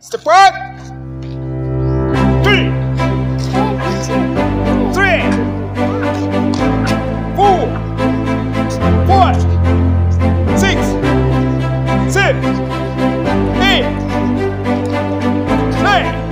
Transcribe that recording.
Step one. Three. Three. Four. Four. Six. Six. Eight. Nine.